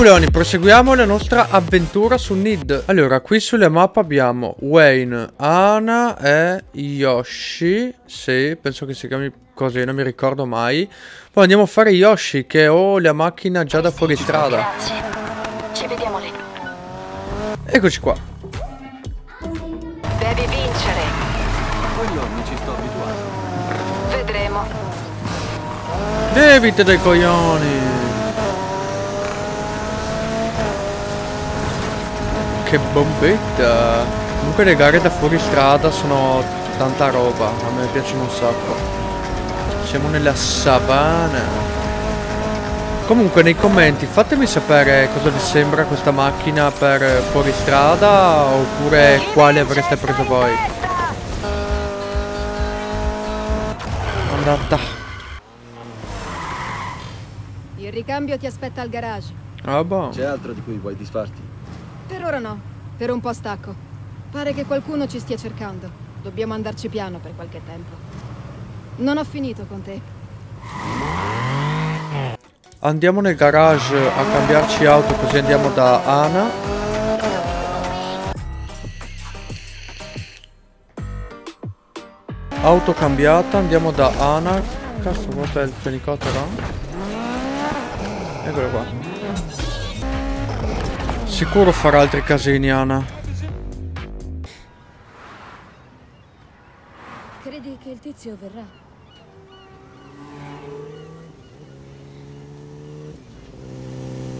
Simuloni, proseguiamo la nostra avventura su Nid. Allora, qui sulle mappe abbiamo Wayne, Ana e Yoshi. Sì, penso che si chiami così, non mi ricordo mai. Poi andiamo a fare Yoshi, che ho la macchina già da fuori strada. Grazie. Ci vediamo lì. Eccoci qua. Devi vincere. Mi ci sto abituando. Vedremo. Evite dei coglioni. Che bombetta. Comunque le gare da fuori strada sono tanta roba. A me piacciono un sacco. Siamo nella savana. Comunque nei commenti fatemi sapere cosa vi sembra questa macchina per fuori strada oppure quale avreste preso voi. Andata. Il ricambio ti aspetta al garage. Ah boh. C'è altro di cui vuoi disfarti? Per ora no, per un po' stacco. Pare che qualcuno ci stia cercando. Dobbiamo andarci piano per qualche tempo. Non ho finito con te. Andiamo nel garage a cambiarci auto così andiamo da Ana. Auto cambiata, andiamo da Ana. Cazzo, vuota il fenicottero? Eccolo qua. Sicuro farà altri casini Ana. Credi che il tizio verrà?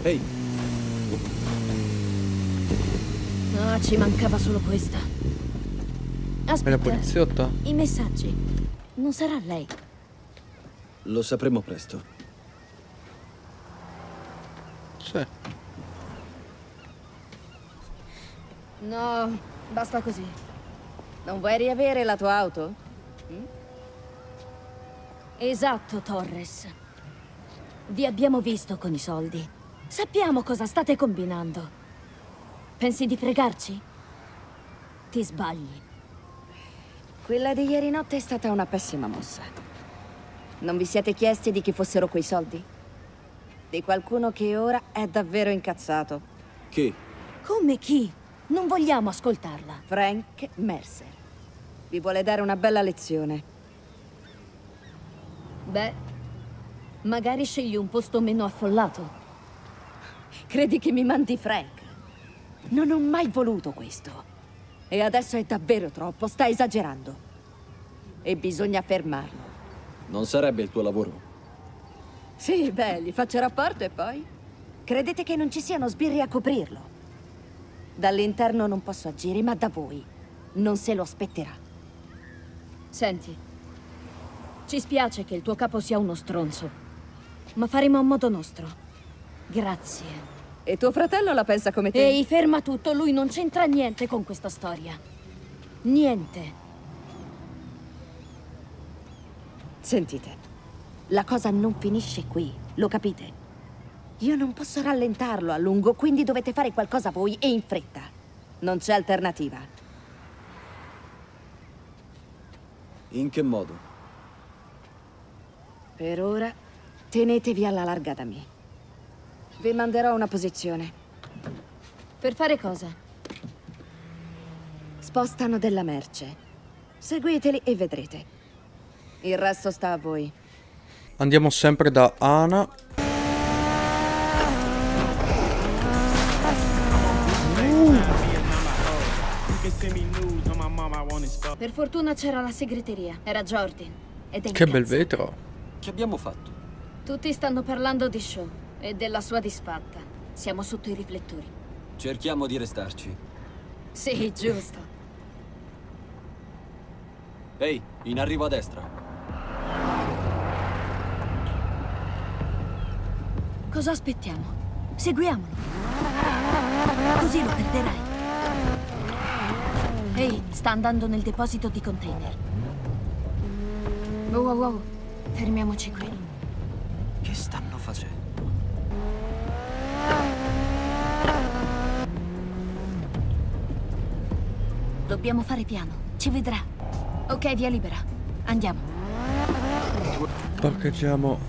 Ehi, Ah, ci mancava solo questa. È la Aspetta, poliziotta? i messaggi. Non sarà lei. lo sapremo presto. No, basta così. Non vuoi riavere la tua auto? Mm? Esatto, Torres. Vi abbiamo visto con i soldi. Sappiamo cosa state combinando. Pensi di fregarci? Ti sbagli. Quella di ieri notte è stata una pessima mossa. Non vi siete chiesti di chi fossero quei soldi? Di qualcuno che ora è davvero incazzato. Chi? Come chi? Non vogliamo ascoltarla. Frank Mercer. Vi vuole dare una bella lezione. Beh, magari scegli un posto meno affollato. Credi che mi mandi Frank? Non ho mai voluto questo. E adesso è davvero troppo, sta esagerando. E bisogna fermarlo. Non sarebbe il tuo lavoro. Sì, beh, gli faccio rapporto e poi? Credete che non ci siano sbirri a coprirlo? Dall'interno non posso agire, ma da voi non se lo aspetterà. Senti, ci spiace che il tuo capo sia uno stronzo, ma faremo a modo nostro. Grazie. E tuo fratello la pensa come te? Ehi, ferma tutto, lui non c'entra niente con questa storia. Niente. Sentite, la cosa non finisce qui, lo capite? Io non posso rallentarlo a lungo, quindi dovete fare qualcosa voi e in fretta. Non c'è alternativa. In che modo? Per ora, tenetevi alla larga da me. Vi manderò una posizione. Per fare cosa? Spostano della merce. Seguiteli e vedrete. Il resto sta a voi. Andiamo sempre da Ana. Per fortuna c'era la segreteria. Era Jordan. Ed è Che bel vetro. Che abbiamo fatto? Tutti stanno parlando di show e della sua disfatta. Siamo sotto i riflettori. Cerchiamo di restarci. Sì, giusto. Ehi, in arrivo a destra. Cosa aspettiamo? Seguiamolo. Così lo perderai. Ehi, sta andando nel deposito di container. Wow, wow, wow. Fermiamoci qui. Che stanno facendo? Dobbiamo fare piano. Ci vedrà. Ok, via libera. Andiamo. Parcheggiamo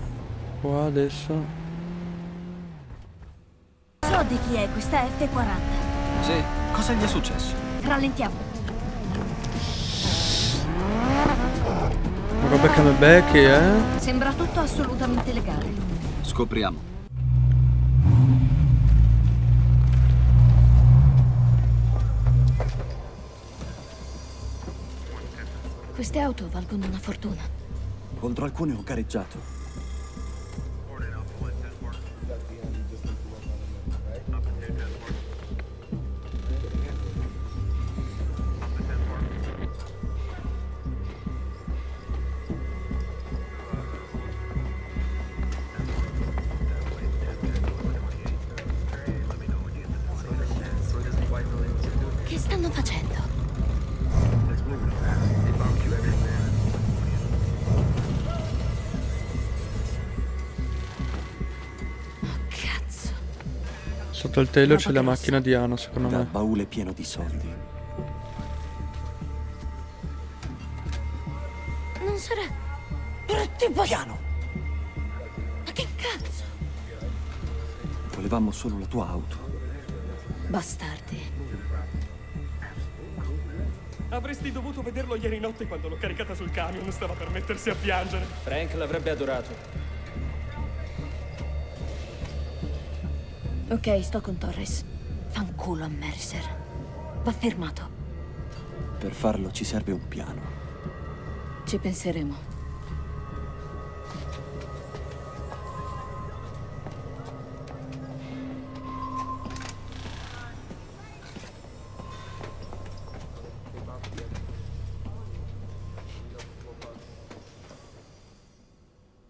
qua adesso. So di chi è questa F40. Sì, cosa gli è successo? Rallentiamo. Robe becchi, eh? Sembra tutto assolutamente legale. Scopriamo. Queste auto valgono una fortuna. Contro alcune ho gareggiato. Sotto il telo c'è la macchina di Ana, secondo Dal me. baule pieno di soldi. Non sarà... Brutti Piano! Ma che cazzo? Volevamo solo la tua auto. Bastardi. Avresti dovuto vederlo ieri notte quando l'ho caricata sul camion, stava per mettersi a piangere. Frank l'avrebbe adorato. Ok, sto con Torres. Fanculo a Mercer. Va fermato. Per farlo ci serve un piano. Ci penseremo.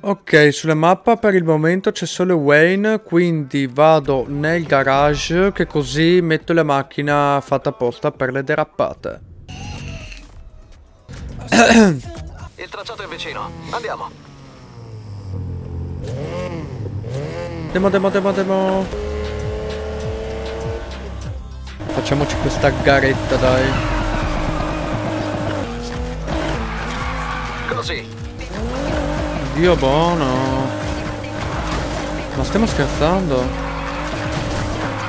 Ok, sulla mappa per il momento c'è solo Wayne, quindi vado nel garage che così metto la macchina fatta apposta per le derappate. Il tracciato è vicino. Andiamo. Demo, demo, demo, demo. Facciamoci questa garetta, dai. Così. Dio buono. Ma stiamo scherzando?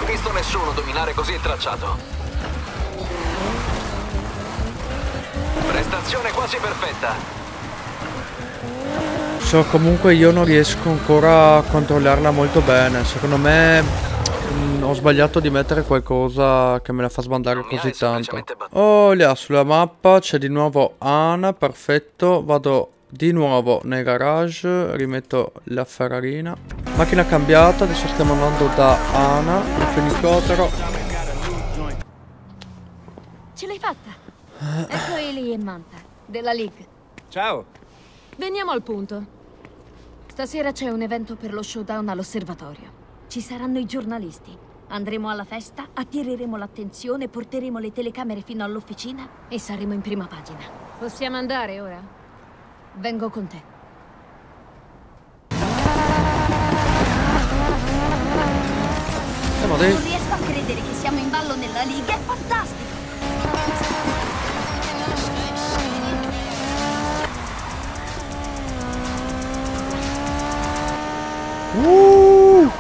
Visto nessuno dominare così il tracciato. Prestazione quasi perfetta. So, comunque io non riesco ancora a controllarla molto bene. Secondo me mm, ho sbagliato di mettere qualcosa che me la fa sbandare Non così tanto. Oh, là, sulla mappa c'è di nuovo Ana, perfetto. Vado di nuovo nel garage, rimetto la Ferrarina. Macchina cambiata, adesso stiamo andando da Ana, il fenicottero. Ce l'hai fatta? Ecco Eli e Manta, della League. Ciao. Veniamo al punto. Stasera c'è un evento per lo showdown all'osservatorio. Ci saranno i giornalisti. Andremo alla festa, attireremo l'attenzione, porteremo le telecamere fino all'officina e saremo in prima pagina. Possiamo andare ora? Vengo con te. Siamo dei... Non riesco a credere che siamo in ballo nella Liga, è fantastico! Uh!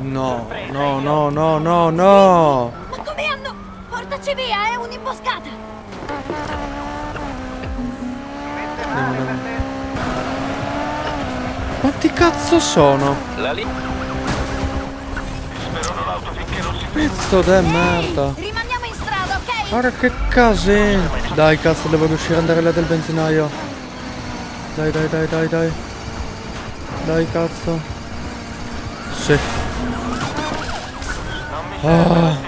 No, no, no, no, no, no! Ma come hanno? Portaci via, è un'imboscata! Cazzo sono? La lì. Pezzo de merda! Rimaniamo in strada, ok? Guarda che casino! Dai cazzo, devo riuscire ad andare là del benzinaio. Dai, dai, dai, dai, dai. Dai cazzo. Sì. Ah.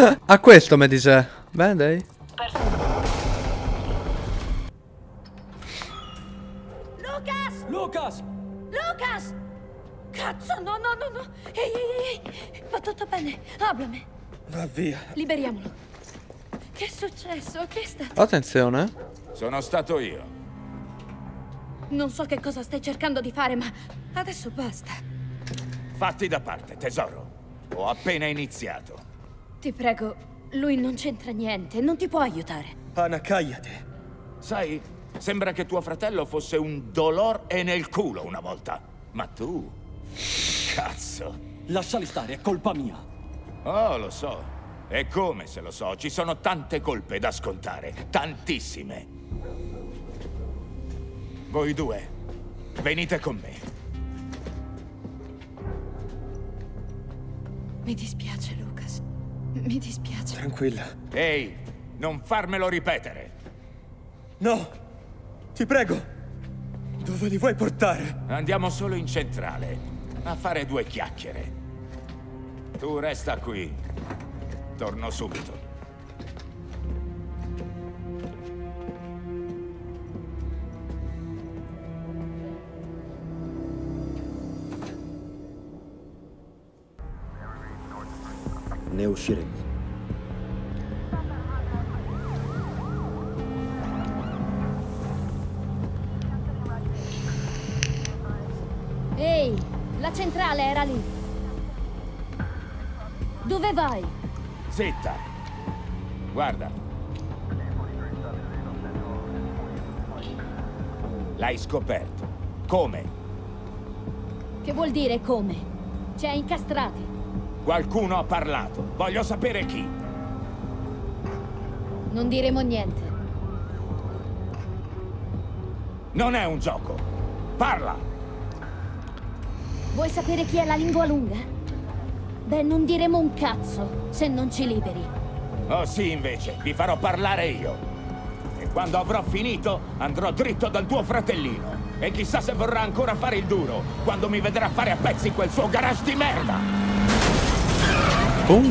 A questo mi dice. Beh, dai. Lucas! Lucas! Lucas! Cazzo, no, no, no, no! Ehi, ehi, ehi! Va tutto bene, hablami. Va via. Liberiamolo. Che è successo? Che è stato? Attenzione. Sono stato io. Non so che cosa stai cercando di fare, ma adesso basta. Fatti da parte, tesoro. Ho appena iniziato. Ti prego, Lui non c'entra niente, non ti può aiutare. Cagliate. Sai, sembra che tuo fratello fosse un dolor e nel culo una volta. Ma tu... Cazzo. Lasciali stare, è colpa mia. Oh, lo so. E come se lo so? Ci sono tante colpe da scontare. Tantissime. Voi due, venite con me. Mi dispiace. Mi dispiace. Tranquilla. Ehi, non farmelo ripetere. No! Ti prego! Dove li vuoi portare? Andiamo solo in centrale a fare due chiacchiere. Tu resta qui. Torno subito. Ne usciremo. Ehi, la centrale era lì. Dove vai? Zitta! Guarda. L'hai scoperto. Come? Che vuol dire come? Ci ha incastrati. Qualcuno ha parlato. Voglio sapere chi. Non diremo niente. Non è un gioco. Parla! Vuoi sapere chi è la lingua lunga? Beh, non diremo un cazzo se non ci liberi. Oh sì, invece, vi farò parlare io. E quando avrò finito, andrò dritto dal tuo fratellino. E chissà se vorrà ancora fare il duro, quando mi vedrà fare a pezzi quel suo garage di merda. Boom.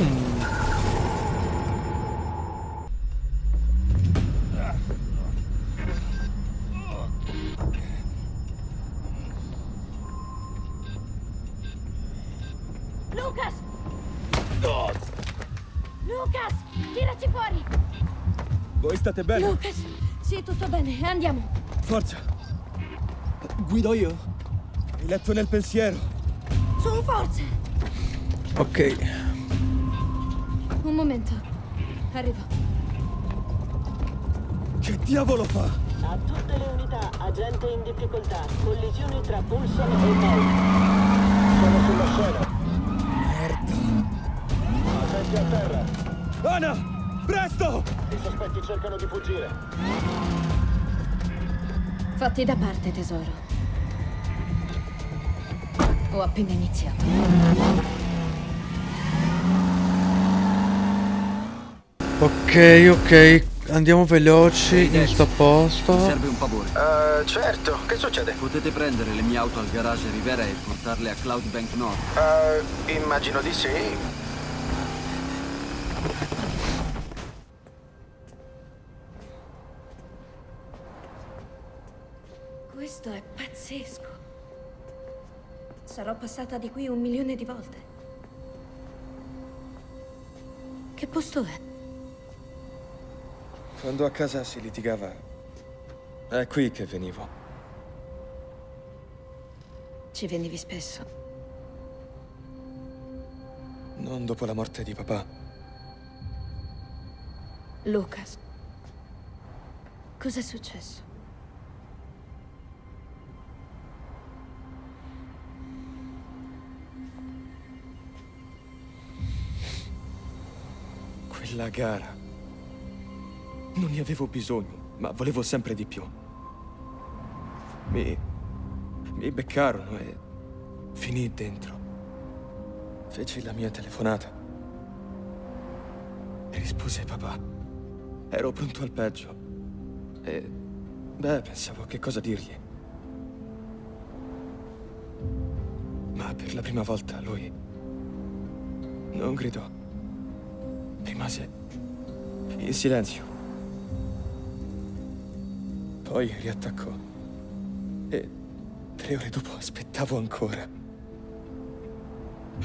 Lucas! Lucas! Tiraci fuori! Voi state bene? Lucas! Sì, tutto bene, andiamo. Forza! Guido io? Hai letto nel pensiero? Su, forza! Ok. Un momento. Arrivo. Che diavolo fa? A tutte le unità, agente in difficoltà. Collisione tra Pulsar e Mel. Sono sulla scena. Merda. Agenti a terra. Ana! Presto! I sospetti cercano di fuggire. Fatti da parte, tesoro. Ho appena iniziato. Ok, ok. Andiamo veloci in sto posto. Mi serve un favore. Eh, certo. Che succede? Potete prendere le mie auto al garage Rivera e portarle a Cloudbank North. Eh, immagino di sì. Questo è pazzesco. Sarò passata di qui un milione di volte. Che posto è? Quando a casa si litigava, è qui che venivo. Ci venivi spesso. Non dopo la morte di papà. Lucas. Cos'è successo? Quella gara. Non ne avevo bisogno, ma volevo sempre di più. Mi. mi beccarono e. finì dentro. Feci la mia telefonata. Rispose papà. Ero pronto al peggio. E. beh, pensavo che cosa dirgli. Ma per la prima volta lui. non gridò. Rimase in silenzio. Poi riattaccò. E tre ore dopo aspettavo ancora.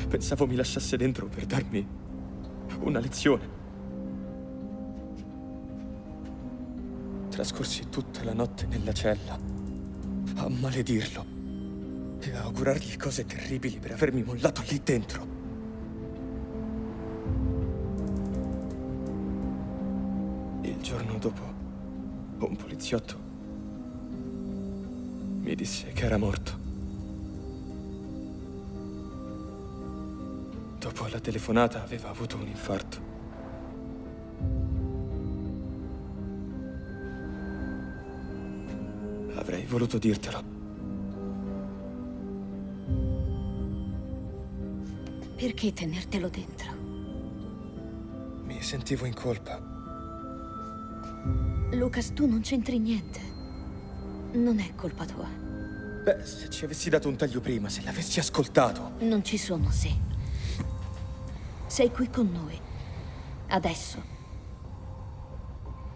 Pensavo mi lasciasse dentro per darmi una lezione. Trascorsi tutta la notte nella cella a maledirlo e a augurargli cose terribili per avermi mollato lì dentro. giorno dopo, un poliziotto mi disse che era morto. Dopo la telefonata aveva avuto un infarto. Avrei voluto dirtelo. Perché tenertelo dentro? Mi sentivo in colpa. Lucas, tu non c'entri niente. Non è colpa tua. Beh, se ci avessi dato un taglio prima, se l'avessi ascoltato. Non ci sono se. Sei qui con noi. Adesso.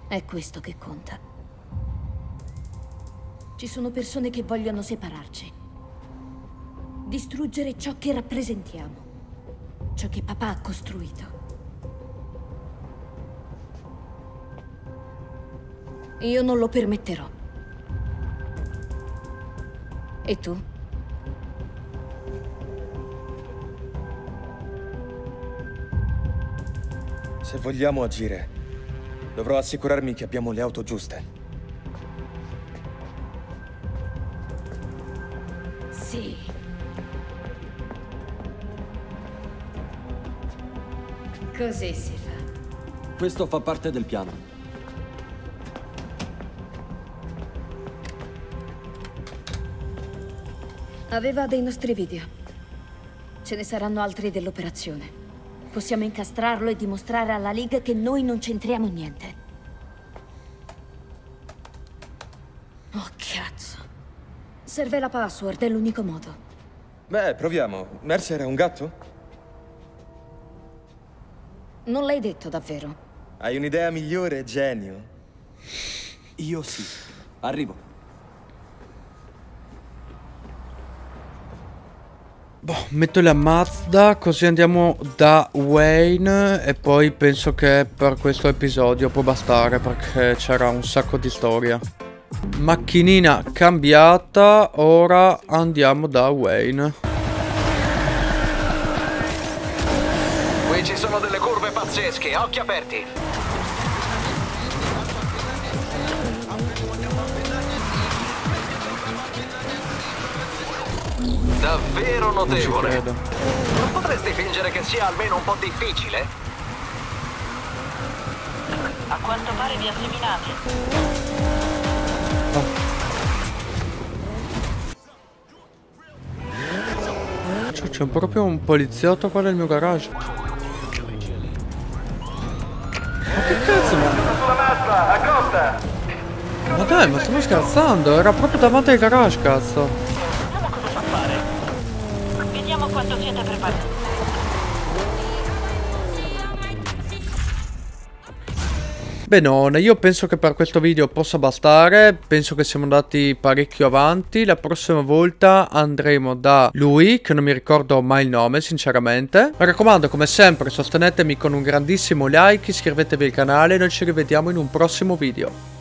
È questo che conta. Ci sono persone che vogliono separarci. Distruggere ciò che rappresentiamo. Ciò che papà ha costruito. Io non lo permetterò. E tu? Se vogliamo agire, dovrò assicurarmi che abbiamo le auto giuste. Sì. Così si fa. Questo fa parte del piano. Aveva dei nostri video. Ce ne saranno altri dell'operazione. Possiamo incastrarlo e dimostrare alla Liga che noi non c'entriamo niente. Oh, cazzo. Serve la password, è l'unico modo. Beh, proviamo. Mercer è un gatto? Non l'hai detto davvero. Hai un'idea migliore, genio? Io sì. Arrivo. Boh, metto la Mazda così andiamo da Wayne e poi penso che per questo episodio può bastare perché c'era un sacco di storia. Macchinina cambiata, ora andiamo da Wayne. Qui ci sono delle curve pazzesche, occhi aperti. Davvero notevole. credo. Non potresti fingere che sia almeno un po' difficile? A quanto pare vi ha seminati. Cioè, C'è proprio un poliziotto qua nel mio garage. Ma che cazzo? Ma... Ma dai, ma stiamo scherzando? Era proprio davanti al garage, cazzo. Vediamo cosa sa fare. Vediamo quanto siete preparati. Benone, io penso che per questo video possa bastare, penso che siamo andati parecchio avanti, la prossima volta andremo da lui, che non mi ricordo mai il nome sinceramente. Mi raccomando, come sempre, sostenetemi con un grandissimo like, iscrivetevi al canale e noi ci rivediamo in un prossimo video.